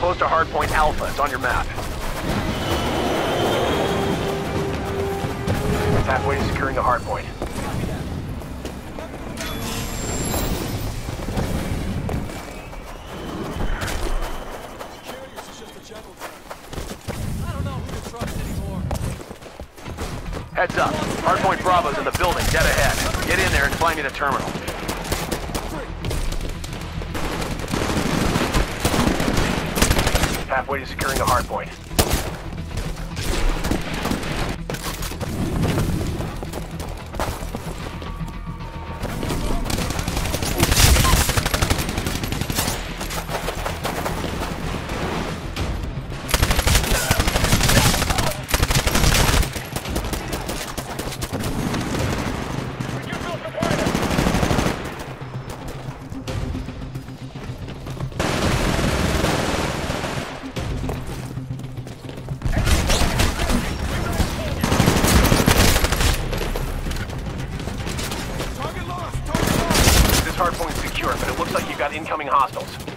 close to hardpoint Alpha. It's on your map. It's halfway to securing the hardpoint. Heads up. Hardpoint Bravo's in the building, dead ahead. Get in there and find me the terminal. Halfway to securing the hardpoint.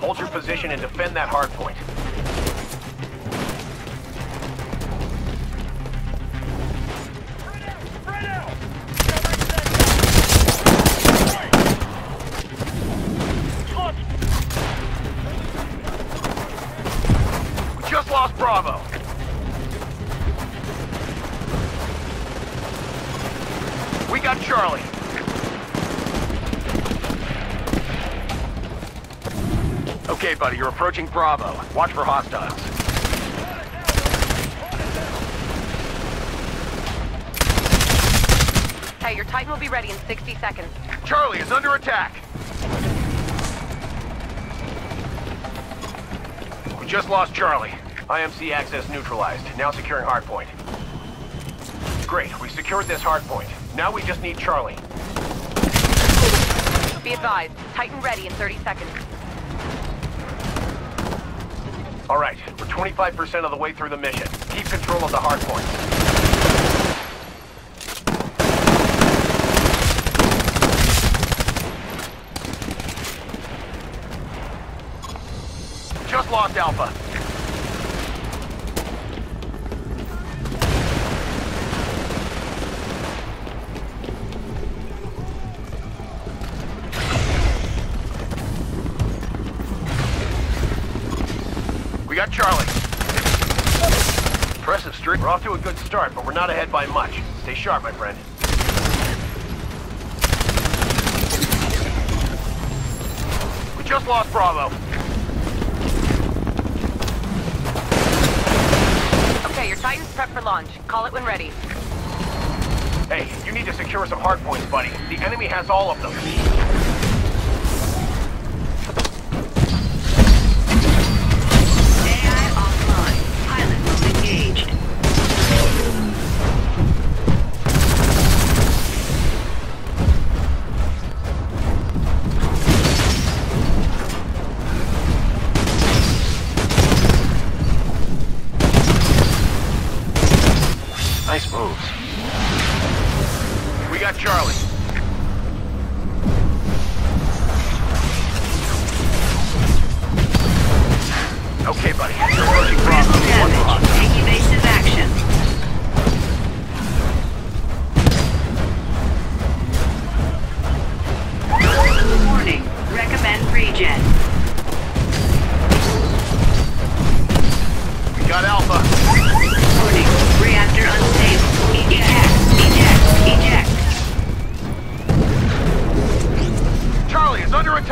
Hold your position and defend that hardpoint. We just lost Bravo. We got Charlie. Okay, buddy, you're approaching Bravo. Watch for hostiles. Hey, your Titan will be ready in 60 seconds. Charlie is under attack. We just lost Charlie. IMC access neutralized. Now securing hardpoint. Great, we secured this hardpoint. Now we just need Charlie. Be advised, Titan ready in 30 seconds. All right, we're 25% of the way through the mission. Keep control of the hardpoint. Just lost Alpha. Got Charlie. Impressive streak. We're off to a good start, but we're not ahead by much. Stay sharp, my friend. We just lost Bravo. Okay, your Titan's prepped for launch. Call it when ready. Hey, you need to secure some hardpoints, buddy. The enemy has all of them.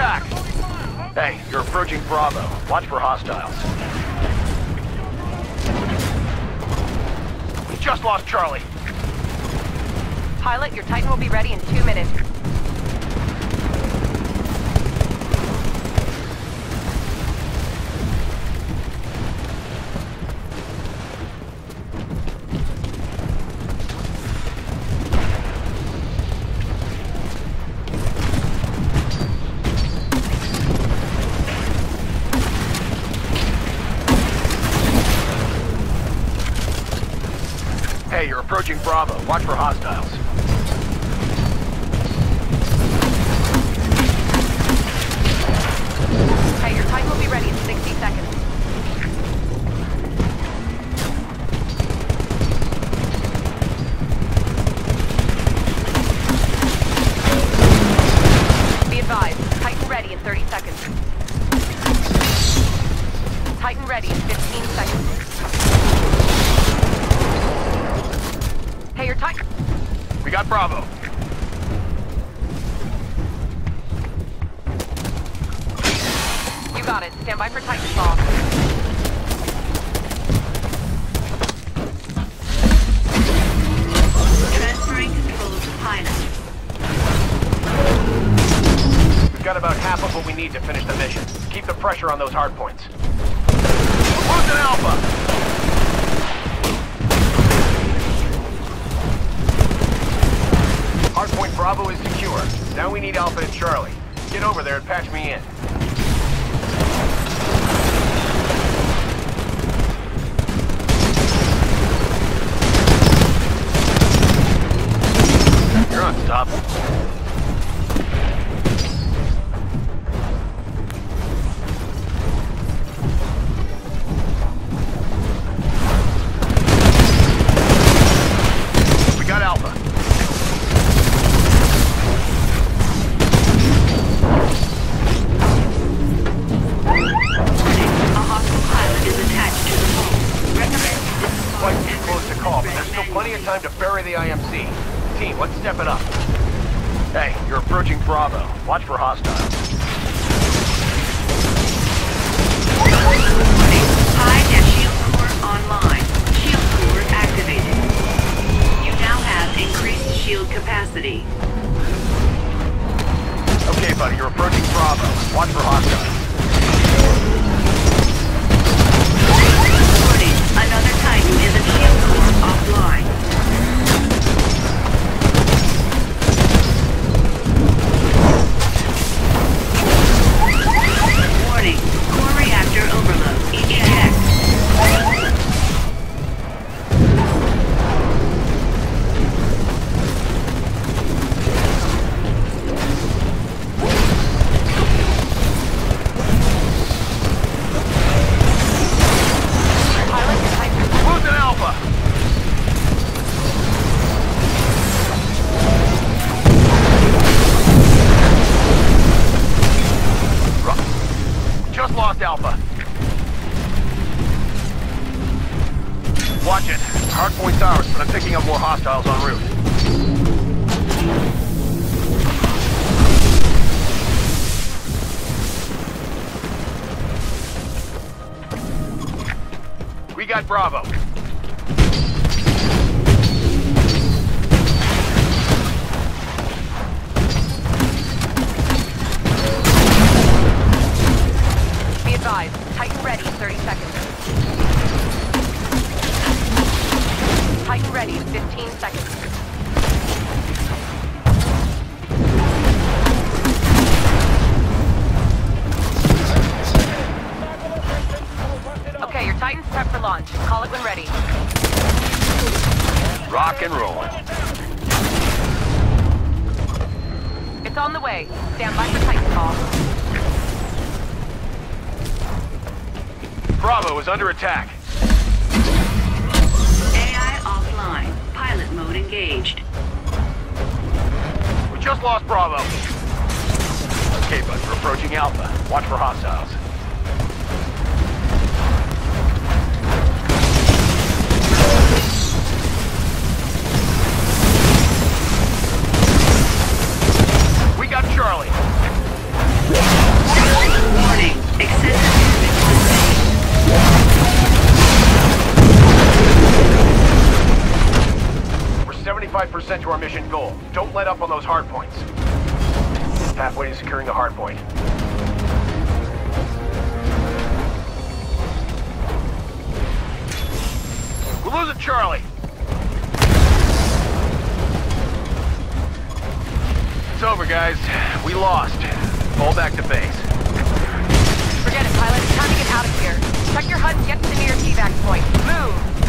Attack. Hey, you're approaching Bravo. Watch for hostiles. We just lost Charlie. Pilot, your Titan will be ready in two minutes. Approaching Bravo. Watch for hostiles. Got it. Stand by for Titanfall. Transferring control to pilot. We've got about half of what we need to finish the mission. Keep the pressure on those hard points. Losing Alpha! Hardpoint Bravo is secure. Now we need Alpha and Charlie. Get over there and patch me in. Recommend Quite too close to call, but there's still plenty of time to bury the IMC. Let's step it up. Hey, you're approaching Bravo. Watch for hostiles. Warning, shield core online. Shield core activated. You now have increased shield capacity. Okay, buddy, you're approaching Bravo. Watch for hostiles. Bravo. Rock and rolling. It's on the way. Stand by for Titanfall. Bravo is under attack. AI offline. Pilot mode engaged. We just lost Bravo. Okay, bud, we're approaching Alpha. Watch for hostiles. 75% to our mission goal. Don't let up on those hard points. Halfway to securing the hard point. We're losing Charlie. It's over, guys. We lost. Fall back to base. Forget it, pilot. It's time to get out of here. Check your HUD and get to the nearest evac point. Move!